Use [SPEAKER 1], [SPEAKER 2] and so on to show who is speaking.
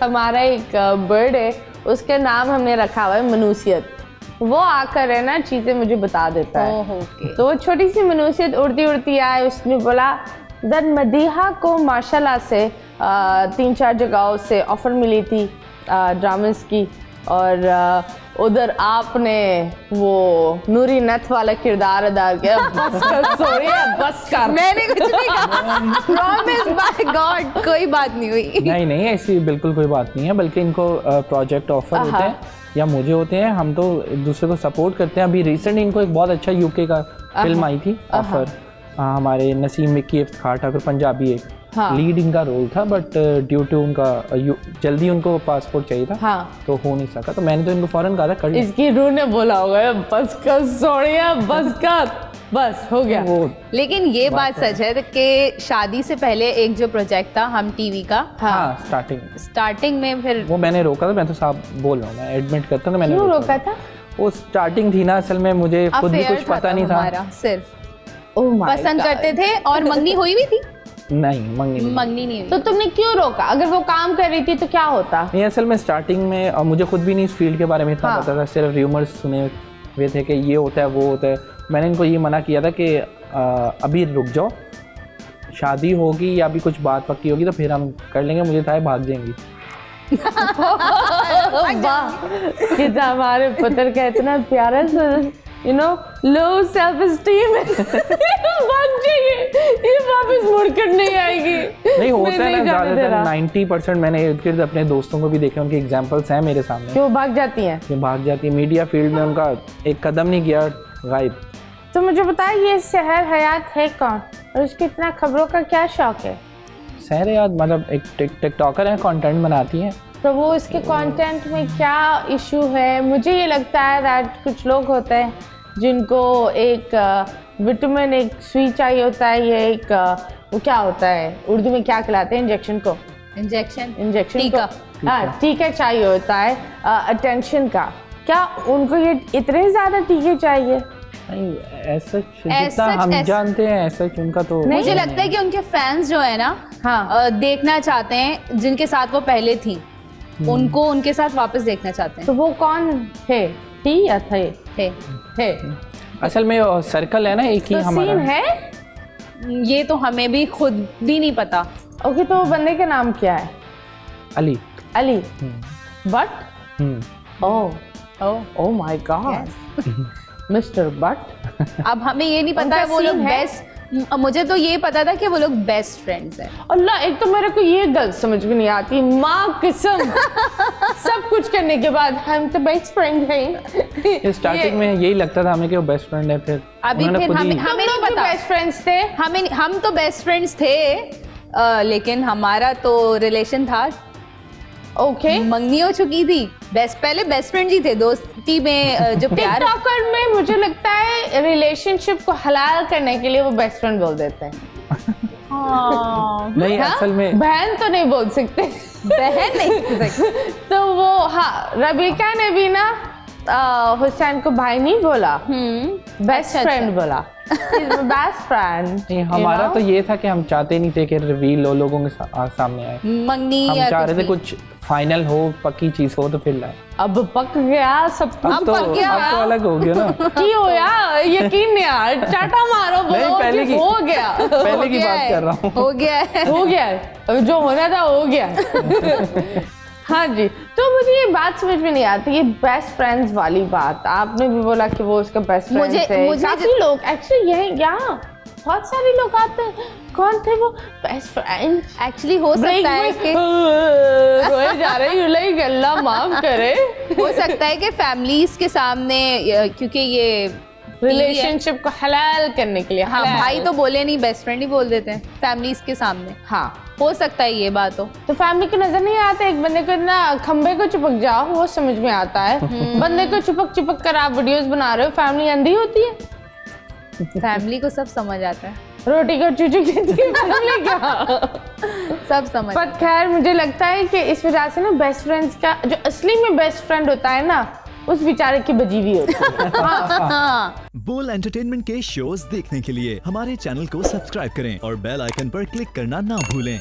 [SPEAKER 1] हमारा एक बर्ड है उसके नाम हमने रखा हुआ है मनुसियत वो आकर है ना चीज़ें मुझे बता देता है
[SPEAKER 2] okay.
[SPEAKER 1] तो वो छोटी सी मनुसियत उड़ती उड़ती आए उसने बोला दर मदीहा को माशाल्लाह से आ, तीन चार जगहों से ऑफ़र मिली थी ड्रामस की और आ, उधर आपने वो नूरी नथ वाला किरदार अदा किया। बस कर सॉरी बस कर।
[SPEAKER 2] मैंने कुछ नहीं कहा। प्रॉमिस बाय गॉड कोई बात नहीं हुई।
[SPEAKER 3] नहीं नहीं ऐसी बिल्कुल कोई बात नहीं है बल्कि इनको प्रोजेक्ट ऑफ़र होते
[SPEAKER 1] हाँ।
[SPEAKER 3] हैं या मुझे होते हैं हम तो एक दूसरे को सपोर्ट करते हैं। अभी रिसेंट इनको एक बहुत अच्छा यूके का फ़िल्म आई थी ऑफ़र हमारे नसीम मिक्की इफ्तार ठाकुर पंजाबी एक।
[SPEAKER 1] हाँ।
[SPEAKER 3] लीड इनका रोल था बट ड्यू टू उनका uh, जल्दी उनको पासपोर्ट चाहिए था
[SPEAKER 1] हाँ।
[SPEAKER 3] तो हो नहीं सका। तो मैंने तो इनको फ़ौरन कहा था कर
[SPEAKER 1] इसकी रूह ने बोला होगा बस कर सोनिया बस कर बस हो गया।
[SPEAKER 3] वो
[SPEAKER 2] लेकिन ये बात बात सच है कि शादी से पहले एक जो प्रोजेक्ट था हम टीवी का
[SPEAKER 3] हाँ। हाँ स्टार्टिंग
[SPEAKER 2] स्टार्टिंग में फिर
[SPEAKER 3] वो मैंने रोका था मैं तो साफ़ बोल रहा हूँ मैं एडमिट करता हूँ मैंने रोका
[SPEAKER 1] रोका था।
[SPEAKER 3] वो स्टार्टिंग थी ना असल में मुझे खुद भी कुछ पता नहीं था।
[SPEAKER 2] सिर्फ़।
[SPEAKER 1] Oh
[SPEAKER 2] पसंद करते थे और मंगनी हुई भी थी।
[SPEAKER 3] नहीं मंगनी नहीं।
[SPEAKER 2] मंगनी नहीं
[SPEAKER 1] तो तुमने क्यों रोका? अगर वो काम कर रही थी तो क्या होता?
[SPEAKER 3] नहीं असल में स्टार्टिंग में और मुझे खुद भी नहीं इस फ़ील्ड के बारे में इतना
[SPEAKER 1] हाँ।
[SPEAKER 3] पता था सिर्फ़ र्यूमर्स सुने हुए थे कि ये होता है वो होता है। मैंने इनको ये मना किया था कि आ, अभी रुक जाओ। शादी होगी या अभी कुछ बात पक्की होगी तो फिर हम कर लेंगे मुझे था भाग जाएँगी।
[SPEAKER 1] तो हमारे पुत्र का इतना प्यारा you know low self esteem जाइए ये वापस मुड़ कर नहीं आएगी।
[SPEAKER 3] नहीं होता है ना ज़्यादातर परसेंट मैंने इर्द गिर्द अपने दोस्तों को भी देखे उनके एग्जाम्पल्स हैं मेरे सामने।
[SPEAKER 1] कि वो भाग जाती हैं।
[SPEAKER 3] कि भाग जाती है। मीडिया फ़ील्ड में उनका एक कदम नहीं गया गायब।
[SPEAKER 1] तो मुझे ये शहर हयात है कौन? और उसकी इतना खबरों का क्या शौक है?
[SPEAKER 3] सहर याद मतलब एक टिक टिकटॉकर है कंटेंट बनाती हैं।
[SPEAKER 1] तो वो इसके कंटेंट में क्या इशू है? मुझे ये लगता है दैट कुछ लोग होते हैं जिनको एक विटामिन एक सुई चाहिए होता है ये एक वो क्या होता है? उर्दू में क्या कहलाते हैं इंजेक्शन को?
[SPEAKER 2] इंजेक्शन
[SPEAKER 1] इंजेक्शन
[SPEAKER 2] टीका।
[SPEAKER 1] हाँ टीका चाहिए होता है अटेंशन का। क्या उनको ये इतने ज़्यादा टीके चाहिए?
[SPEAKER 3] ऐसा हम जानते हैं ऐसा उनका तो
[SPEAKER 1] नहीं,
[SPEAKER 2] मुझे लगता है कि उनके फैंस जो है ना
[SPEAKER 1] हाँ।
[SPEAKER 2] देखना चाहते हैं जिनके साथ वो पहले थी। उनको उनके साथ वापस देखना चाहते हैं।
[SPEAKER 1] तो वो कौन है? थी या थे?
[SPEAKER 2] थे
[SPEAKER 1] है।
[SPEAKER 3] असल में सर्कल है ना एक ही
[SPEAKER 1] तो सीन
[SPEAKER 3] हमारा
[SPEAKER 1] है।
[SPEAKER 2] ये तो हमें भी खुद भी नहीं पता।
[SPEAKER 1] ओके तो वो बंदे का नाम क्या है?
[SPEAKER 3] Ali.
[SPEAKER 1] Ali. But
[SPEAKER 3] hmm.
[SPEAKER 1] Oh
[SPEAKER 2] oh
[SPEAKER 1] oh my god mister but
[SPEAKER 2] अब हमें ये नहीं पता है वो लोग बेस्ट मुझे तो ये पता था कि वो लोग बेस्ट फ्रेंड्स हैं।
[SPEAKER 1] अल्लाह एक तो मेरे को ये गलत समझ में नहीं आती। माँ कसम। सब कुछ करने के बाद हम तो बेस्ट फ्रेंड हैं।
[SPEAKER 3] स्टार्टिंग में यही लगता था हमें कि वो बेस्ट फ्रेंड है फिर
[SPEAKER 2] अभी फिर हमें-
[SPEAKER 1] हमें
[SPEAKER 2] नहीं
[SPEAKER 1] नहीं
[SPEAKER 2] पता।
[SPEAKER 1] बेस्ट फ्रेंड्स थे।
[SPEAKER 2] हमें हम तो बेस्ट फ्रेंड्स थे लेकिन हमारा तो रिलेशन था
[SPEAKER 1] ओके
[SPEAKER 2] मंगनी हो चुकी थी। बेस्ट पहले बेस्ट फ्रेंड जी थे दोस्ती में जो प्यार
[SPEAKER 1] टिकटॉकर में मुझे लगता है रिलेशनशिप को हलाल करने के लिए वो बेस्ट फ्रेंड बोल देते हैं।
[SPEAKER 2] हाँ,
[SPEAKER 3] नहीं
[SPEAKER 1] हाँ?
[SPEAKER 3] असल में
[SPEAKER 1] बहन तो नहीं बोल सकते।
[SPEAKER 2] बहन नहीं बोल सकते।
[SPEAKER 1] तो वो हाँ रबी ने भी ना हुसैन को भाई नहीं बोला
[SPEAKER 2] हम्म
[SPEAKER 1] बेस्ट
[SPEAKER 2] अच्छा,
[SPEAKER 1] फ्रेंड बोला। बेस्ट फ्रेंड
[SPEAKER 3] हमारा तो ये था कि हम चाहते नहीं थे कि रिवील हो लोगों के सा, सामने आए।
[SPEAKER 2] मंगनी
[SPEAKER 3] हम चाह रहे थे कुछ फाइनल हो पक्की चीज़ हो तो फिर लाए।
[SPEAKER 1] अब पक गया सब
[SPEAKER 3] अब तो
[SPEAKER 1] पक गया।
[SPEAKER 3] अब तो अलग हो गया ना।
[SPEAKER 1] की हो यार? यकीन नहीं यार। चाटा मारो बोलो नहीं,
[SPEAKER 3] पहले
[SPEAKER 1] की- हो गया।
[SPEAKER 3] पहले की बात कर रहा हूँ।
[SPEAKER 2] हो गया हो।
[SPEAKER 1] गया जो होना था हो गया हाँ जी तो मुझे ये बात समझ में नहीं आती ये बेस्ट फ्रेंड्स वाली बात। आपने भी बोला कि वो उसका बेस्ट फ्रेंड
[SPEAKER 2] मुझे-
[SPEAKER 1] है
[SPEAKER 2] मुझे
[SPEAKER 1] काफ़ी लोग एक्चुअली यही यहाँ बहुत सारे लोग आते हैं। कौन थे वो? बेस्ट फ्रेंड
[SPEAKER 2] एक्चुअली हो सकता है कि
[SPEAKER 1] रोए जा रहे हैं लाइक अल्लाह माफ़ करे।
[SPEAKER 2] हो सकता है कि फैमिलीज़ के सामने क्योंकि ये
[SPEAKER 1] रिलेशनशिप को हलाल करने के लिए
[SPEAKER 2] हाँ भाई तो बोले नहीं बेस्ट फ्रेंड ही बोल देते हैं फैमिलीज़ के सामने।
[SPEAKER 1] हाँ।
[SPEAKER 2] हो सकता है ये बात हो।
[SPEAKER 1] तो फैमिली को नज़र नहीं आता एक बंदे को ना खंबे को चिपक जाओ वो समझ में आता है। बंदे को चिपक चिपक कर आप वीडियोस बना रहे हो फैमिली अंधी होती है।
[SPEAKER 2] फैमिली को सब समझ आता है।
[SPEAKER 1] रोटी को चूचू
[SPEAKER 2] सब समझ।
[SPEAKER 1] पर खैर मुझे लगता है कि इस वजह से ना बेस्ट फ्रेंड्स का जो असली में बेस्ट फ्रेंड होता है ना उस बेचारे की बजीवी होती
[SPEAKER 2] हाँ।
[SPEAKER 4] बोल एंटरटेनमेंट के शोज़ देखने के लिए हमारे चैनल को सब्सक्राइब करें और बेल आइकन पर क्लिक करना ना भूलें।